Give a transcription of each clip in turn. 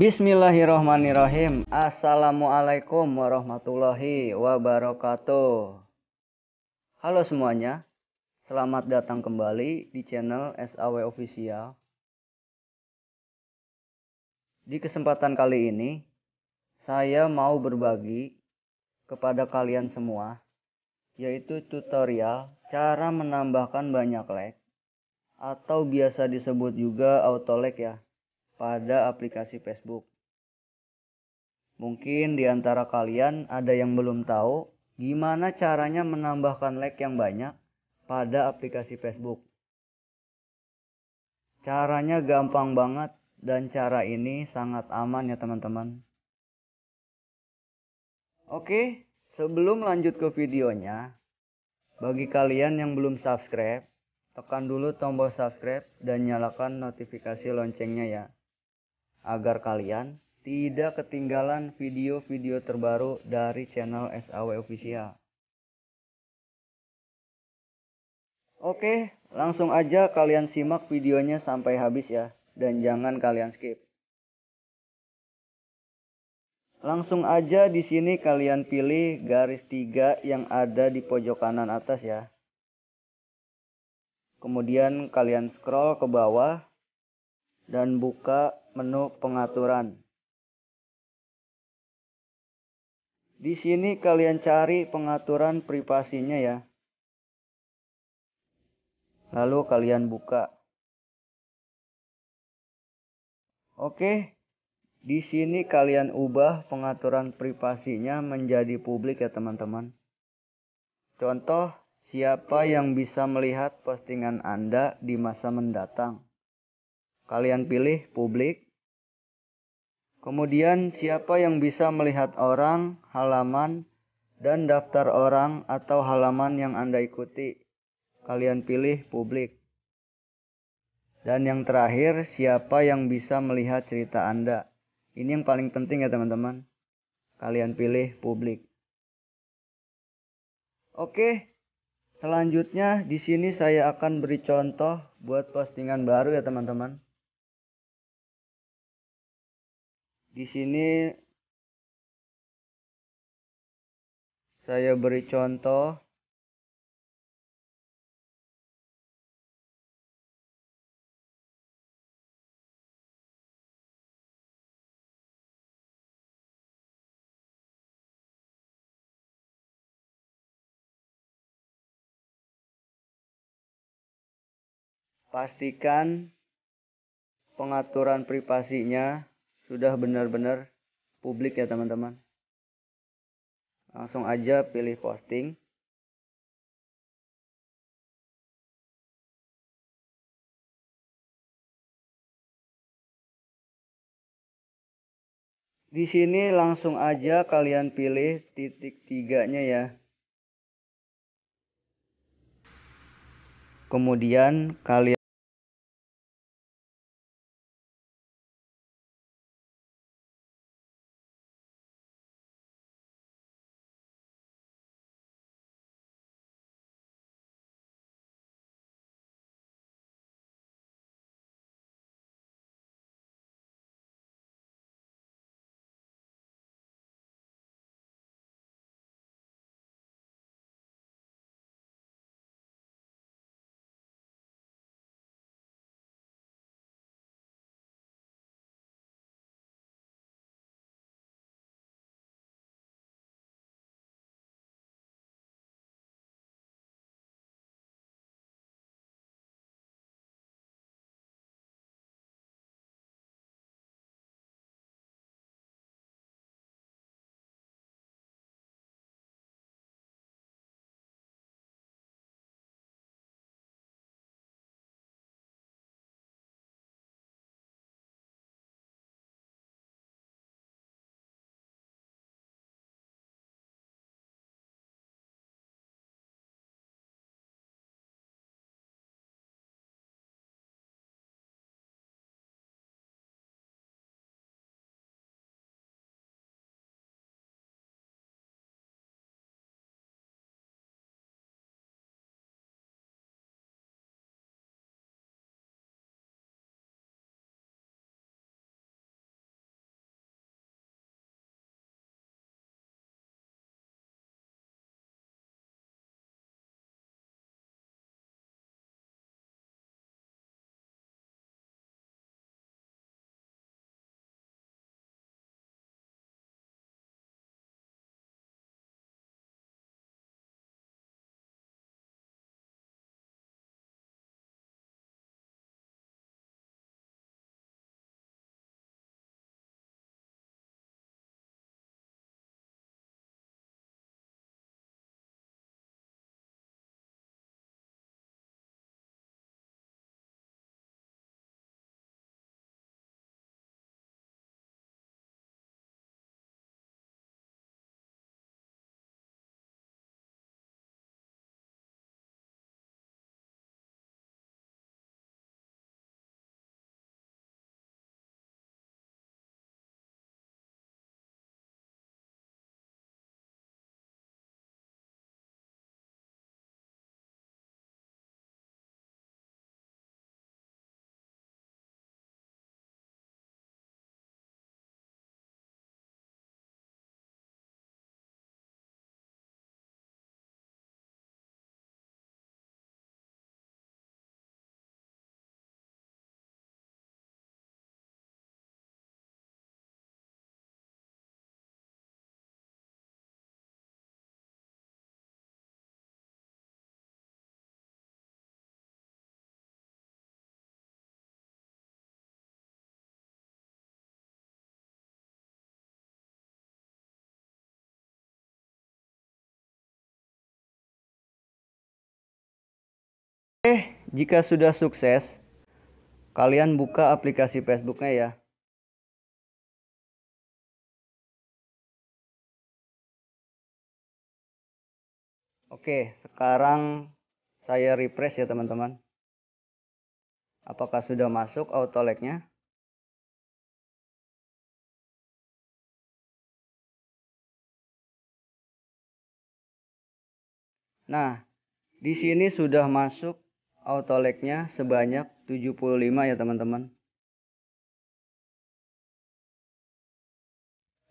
Bismillahirrahmanirrahim. Assalamualaikum warahmatullahi wabarakatuh. Halo semuanya. Selamat datang kembali di channel SAW Official. Di kesempatan kali ini, saya mau berbagi kepada kalian semua yaitu tutorial cara menambahkan banyak like atau biasa disebut juga auto like ya pada aplikasi Facebook. Mungkin di antara kalian ada yang belum tahu gimana caranya menambahkan like yang banyak pada aplikasi Facebook. Caranya gampang banget dan cara ini sangat aman ya teman-teman. Oke, sebelum lanjut ke videonya, bagi kalian yang belum subscribe, tekan dulu tombol subscribe dan nyalakan notifikasi loncengnya ya agar kalian tidak ketinggalan video-video terbaru dari channel SAW Official. Oke, langsung aja kalian simak videonya sampai habis ya, dan jangan kalian skip. Langsung aja di sini kalian pilih garis tiga yang ada di pojok kanan atas ya. Kemudian kalian scroll ke bawah dan buka menu pengaturan. Di sini kalian cari pengaturan privasinya ya. Lalu kalian buka. Oke. Di sini kalian ubah pengaturan privasinya menjadi publik ya teman-teman. Contoh, siapa yang bisa melihat postingan Anda di masa mendatang? Kalian pilih publik. Kemudian siapa yang bisa melihat orang, halaman, dan daftar orang atau halaman yang Anda ikuti. Kalian pilih publik. Dan yang terakhir, siapa yang bisa melihat cerita Anda. Ini yang paling penting ya teman-teman. Kalian pilih publik. Oke, selanjutnya di sini saya akan beri contoh buat postingan baru ya teman-teman. Di sini saya beri contoh. Pastikan pengaturan privasinya sudah benar-benar publik ya teman-teman. Langsung aja pilih posting. Di sini langsung aja kalian pilih titik tiganya ya. Kemudian kalian Oke, jika sudah sukses, kalian buka aplikasi Facebooknya ya. Oke, sekarang saya refresh ya teman-teman. Apakah sudah masuk auto lag-nya? Nah, di sini sudah masuk auto lag-nya sebanyak 75 ya teman-teman.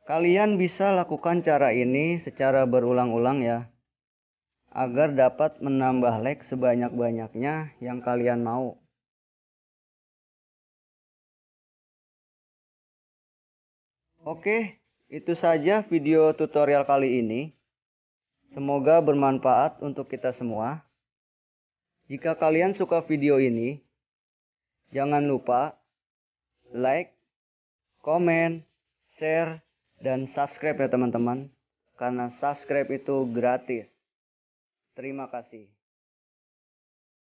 Kalian bisa lakukan cara ini secara berulang-ulang ya agar dapat menambah like sebanyak-banyaknya yang kalian mau. Oke, itu saja video tutorial kali ini. Semoga bermanfaat untuk kita semua. Jika kalian suka video ini, jangan lupa like, komen, share, dan subscribe ya teman-teman. Karena subscribe itu gratis. Terima kasih.